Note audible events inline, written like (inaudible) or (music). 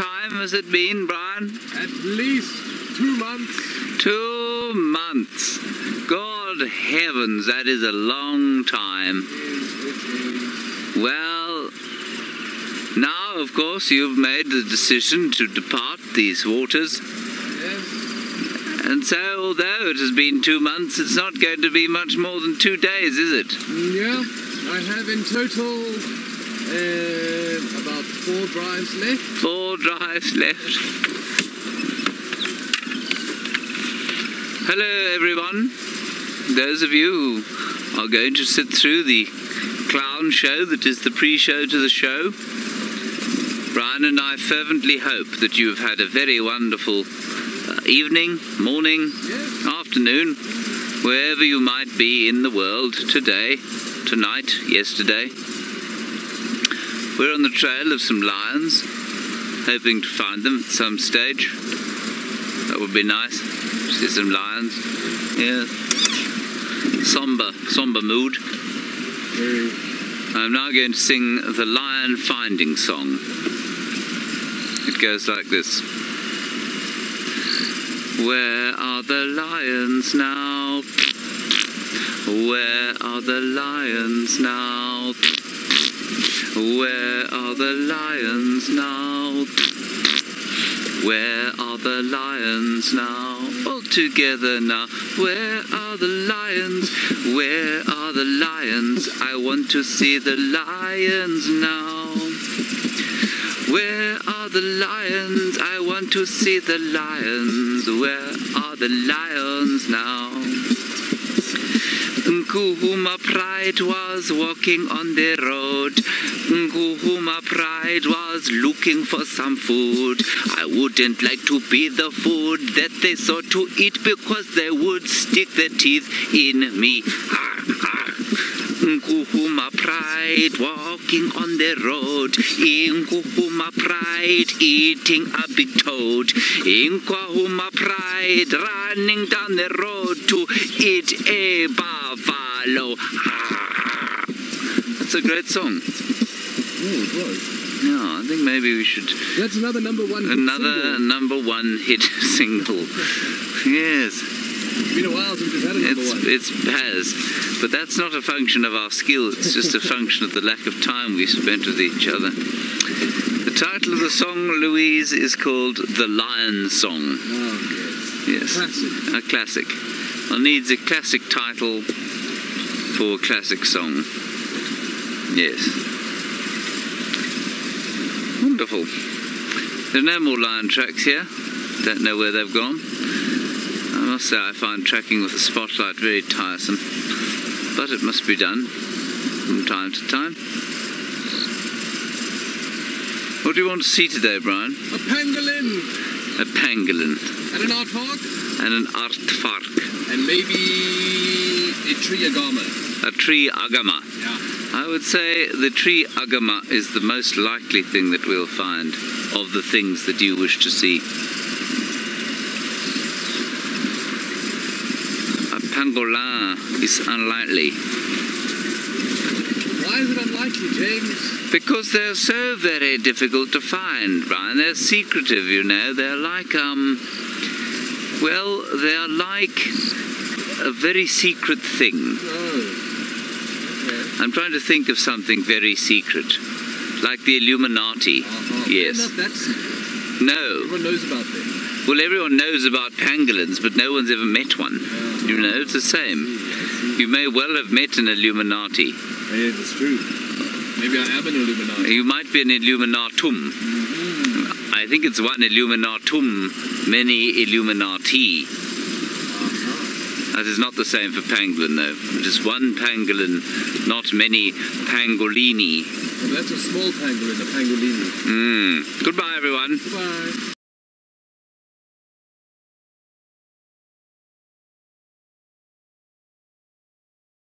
time has it been, Bryan? At least two months. Two months. God heavens, that is a long time. Well, now, of course, you've made the decision to depart these waters. Yes. And so, although it has been two months, it's not going to be much more than two days, is it? Yeah. I have in total uh, about four drives left. Four drives left. Hello, everyone. Those of you who are going to sit through the clown show that is the pre show to the show, Bryan and I fervently hope that you have had a very wonderful uh, evening, morning, Yes. afternoon, wherever you might be in the world today, tonight, yesterday. We're on the trail of some lions, hoping to find them at some stage. That would be nice. See some lions. Yeah. Somber, somber mood. I'm now going to sing the lion finding song. It goes like this. Where are the lions now? Where are the lions now? Where are the lions now? Where are the lions now? All together now. Where are the lions? Where are the lions? I want to see the lions now. Where are the lions? I want to see the lions. Where are the lions now? Nkuhuma Pride was walking on the road. Nkuhuma Pride was looking for some food. I wouldn't like to be the food that they saw to eat because they would stick their teeth in me. Ah, ah. Nkuhuma Pride walking on the road. Nkuhuma Pride eating a big toad. Nkuhuma Pride running down the road to eat a buffalo. Ah. That's a great song. Oh, it was. Yeah, I think maybe we should That's another number one. another number one hit single. (laughs) Yes. It's been a while since we've had a number It's one. has, but that's not a function of our skill. It's just a function of the lack of time we spent with each other. The title of the song, Louise, is called "The Lion Song." Oh, Yes, Classic. a classic. One needs a classic title for a classic song. Yes. Wonderful. There are no more lion tracks here. Don't know where they've gone. I must say I find tracking with a spotlight very tiresome, but it must be done from time to time. What do you want to see today, Bryan? A pangolin A pangolin and an aardvark and an aardvark, and maybe a tree agama. a tree agama. Yeah. I would say the tree agama is the most likely thing that we'll find of the things that you wish to see. A pangolin is unlikely Why is it unlikely, James? because they're so very difficult to find, Bryan. They're secretive, you know. They're like, um, well, they're like a very secret thing. Oh. I'm trying to think of something very secret, like the Illuminati. Uh-huh. Yes. They're not that secret. No. Everyone knows about them. Well, everyone knows about pangolins, but no one's ever met one. Uh, You know, it's the same. You may well have met an Illuminati. Yeah, that's true. Maybe I am an Illuminati. You might be an Illuminatum. I think it's one Illuminatum, many Illuminati. That is not the same for pangolin, though. Just one pangolin, not many pangolini. Well, that's a small pangolin, a pangolini. Mm. Goodbye, everyone. Goodbye.